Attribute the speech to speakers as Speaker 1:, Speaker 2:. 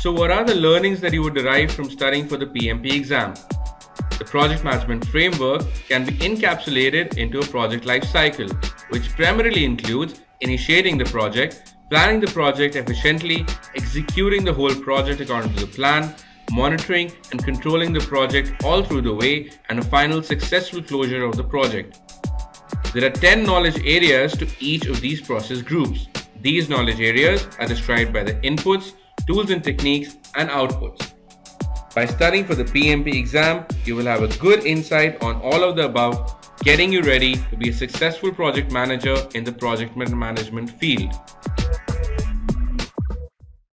Speaker 1: So, what are the learnings that you would derive from studying for the PMP exam? The project management framework can be encapsulated into a project life cycle, which primarily includes initiating the project, planning the project efficiently, executing the whole project according to the plan, monitoring and controlling the project all through the way, and a final successful closure of the project. There are 10 knowledge areas to each of these process groups. These knowledge areas are described by the inputs, tools and techniques, and outputs. By studying for the PMP exam, you will have a good insight on all of the above, getting you ready to be a successful project manager in the project management field.